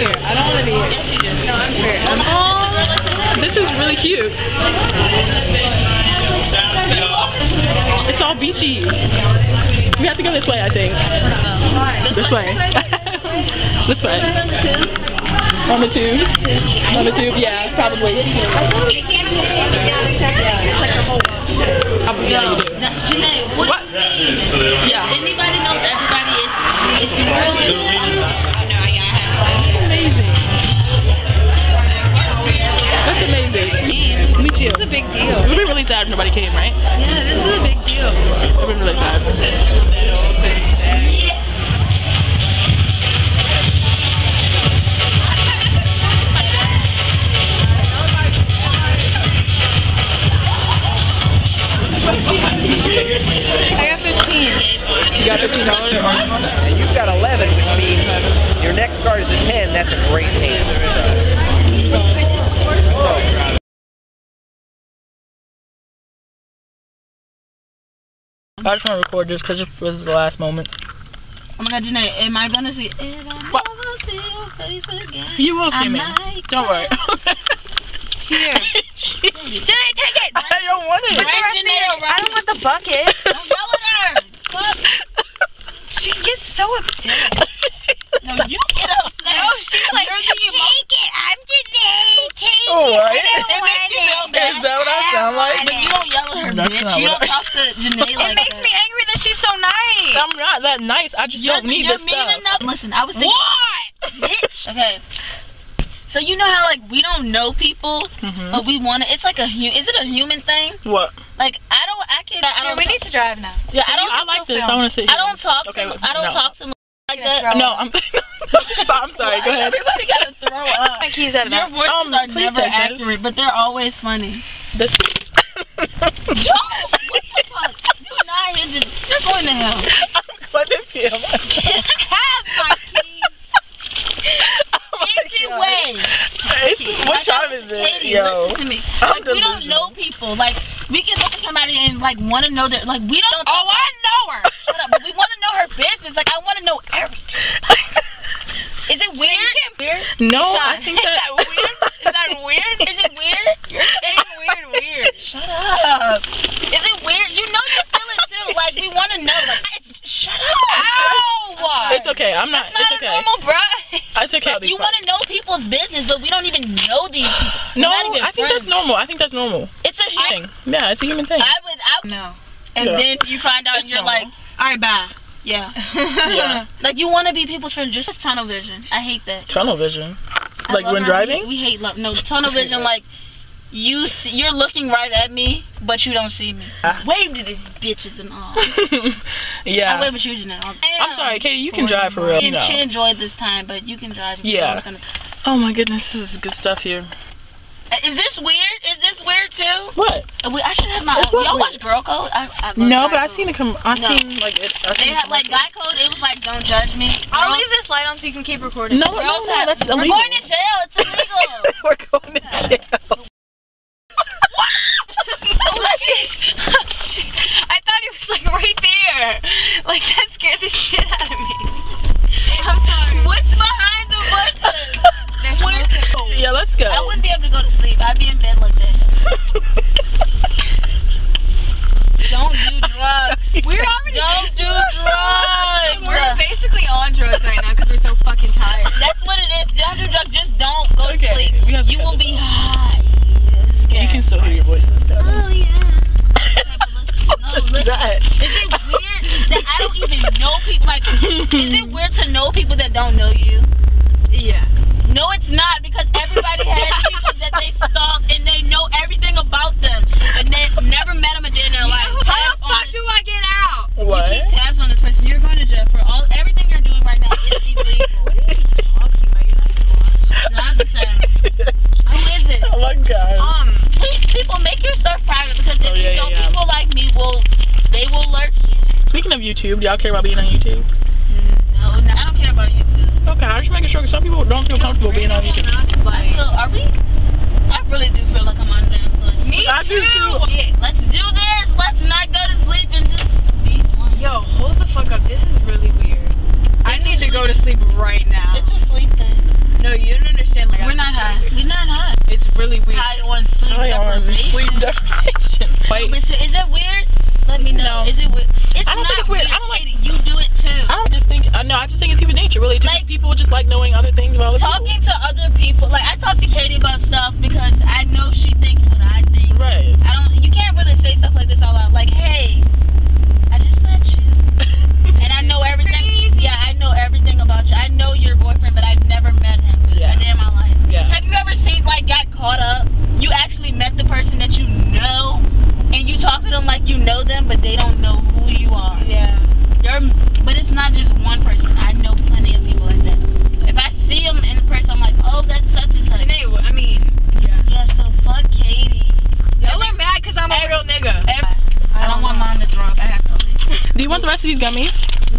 here. I don't want to be here. Yes, you do. No, I'm here. Oh, this is really cute. It's all beachy. We have to go this way, I think. Oh. This way. this way. On the tube. On the tube. On the tube. Yeah, probably. Probably, yeah, you do. Janay, what, What? do you mean? Yeah. Anybody knows everybody, it's, it's the real It's a big deal. We've been really sad if nobody came, right? I just want to record this because it was the last moments. Oh my god, Janay, am I gonna see? If I What? never see your face again. You will see I me. might Don't worry. Here. Jeez. Did take it? I don't want Put it. the Right, rest Janay, it. I don't want the bucket. Don't yell at her. Fuck. She gets so upset. No, you get upset. No, she's like, You're the emo- take it. I'm today. Take Oh, what? It makes you feel bad. Is that what I sound like? But you don't yell at her, That's bitch. not You don't I- talk to Janay like It makes that. me angry that she's so nice. I'm not that nice. I just You're, don't need you're this mean stuff. enough. Listen, I was thinking. What? Bitch. Okay. So you know how like we don't know people, Mhm. but we want to. It's like a hu- Is it a human thing? What? Like I don't. I can. I don't. we talk- need to drive now. Yeah, I don't. I like this. I want to see. I don't talk Okay, to. I don't no. talk to m- like that. No, I'm. I'm sorry. Go ahead. Everybody gotta throw up. My keys out of Your voices Um, are never take this. accurate, but they're always funny. This. Yo, what the fuck? Do not hit your. You're going to hell. What did feel? Have my keys. Easy way. It's, what Like, time is it, Katie, yo? Listen to me. I'm Like we don't know people. Like we can look at somebody and like want to know their like we don't. Oh, I know her. Shut up. But we want to know her business. Like I want to know everything. Is it weird? Weird? No, Sean, I think that. that weird? Is that weird? Is it weird? You're saying weird, weird. Shut up. Is it weird? You know you feel it too. Like we want to know. Like it's, shut up. Ow! It's okay. I'm not. That's not it's a okay. normal brush. It's okay. You want to know people's business, but we don't even know these people. We're No, I think friends. that's normal. I think that's normal. It's a human. Thing. Yeah, it's a human thing. I would. I, No. and Yeah. then you find out, and you're normal. like, all right, bye. Yeah. Yeah. Like you want to be people's friend, just tunnel vision. I hate that. Tunnel vision. I Like when driving? We, we hate love. No, tunnel vision. Like you, see, you're looking right at me, but you don't see me. Ah. Wave to these bitches and all. yeah. I yeah. wave at you, Janelle. I'm sorry, Katie. You can drive for real. And know. she enjoyed this time, but you can drive. if you Yeah. Gonna- Oh my goodness, this is good stuff here. Uh, this weird? Is this weird too? What? Uh, I should have my. It's Y'all watch Girl Code? I, I No, but I Code. seen it come. I No. seen like it. I They seen had like Guy Code. It was like, don't judge me. I'll Girls- leave this light on so you can keep recording. No, no, Girls no, have- that's We're going to jail. It's illegal. We're going to jail. oh shit! Oh shit! I thought it was like right there. Like that scared the shit out of me. I'm sorry. What's behind the bushes? There's Where- smoke. Yeah, let's go. I wouldn't be able to go to sleep. I'd be in bed like this. Don't do drugs. We're already Don't do drugs. We're basically on drugs right now because we're so fucking tired. That's what it is. Don't do drugs. Just don't go Okay, to sleep. we have to You will be off. high. You can still hear your voice and stuff. Oh yeah. No, listen. That. Is know people? Like, is it weird to know people that don't know you? Yeah. No, it's not because everybody has people that they stalk and they know everything about them, but they never met them a day in their life. How the fuck this- do I get out? What? You keep tabs on this person. You're going to jail for all everything you're doing right now is illegal. No, I'm just saying. Who is it? Oh my god. Um. Please, people, make your stuff private because if Oh, yeah, you know yeah, yeah. people like me will, they will lurk you. Speaking of YouTube, do y'all care about being on YouTube? Mm, no, no, I don't care about you too. Okay, I'm just making sure 'cause some people don't feel comfortable being on YouTube. I feel, are we? I really do feel like I'm on the influence. Me I too. too. Shit. Let's do this. Let's not go to sleep and just be one. Yo, hold the fuck up. This is really weird. I It's a need to go to sleep right now. It's a sleep thing. No, you don't understand. Like, we're weird. high on sleep I on deprivation. sleep deprivation. No, Wait, but so, is it weird? Let me know. No. Is it weird? It's I don't not think it's weird. I don't like- Katie. You do it too. I don't just think. Uh, no, I just think it's human nature. Really, just Like- people just like knowing other things about other people. Talking to other people, like I talk to Katie about stuff because I know she thinks what I think. Right. I don't. You can't really say stuff like this out loud. Like, hey, I just met you, and I know everything. Yeah, I know everything about you. I know your boyfriend, but I've never met him Yeah. a day in my life. Yeah. Have you ever seen like got caught up? You actually met the person that you know, and you talk to them like you know them, but they don't know who you are. Yeah. You're, but it's not just one person. I know plenty of people like that. If I see them in person, I'm like, oh, that's such and such. Janay, I mean, Yeah, so fuck Katie. y'all are mad because I'm a real nigga. Every- I don't want mom to drop. I have to leave. Do you want the rest of these gummies?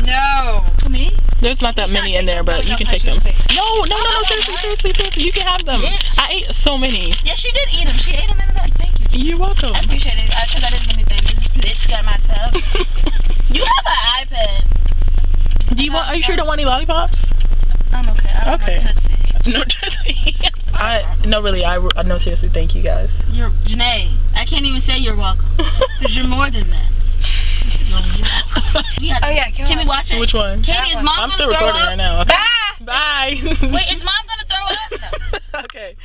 No. To me? There's not that many in there, but you can take them. face. No, no, no, no. Oh, seriously, seriously, seriously. You can have them. Bitch. I ate so many. Yeah, she did eat them. She ate them in the back. Thank you. You're welcome. I appreciate it. I said I didn't anything. This bitch got my tub. you have an iPad. Do you want? Are you sure you don't want any lollipops? I'm okay. I don't Okay. want Tootsie. No, truthfully. I no, really. I I no, seriously. Thank you guys. You're Janay. I can't even say you're welcome because you're more than that oh yeah, can, can we watch, watch it? Which one? Katie's mom. I'm still recording right now. Okay. Bye. Bye. Wait, is mom gonna throw up? No. okay.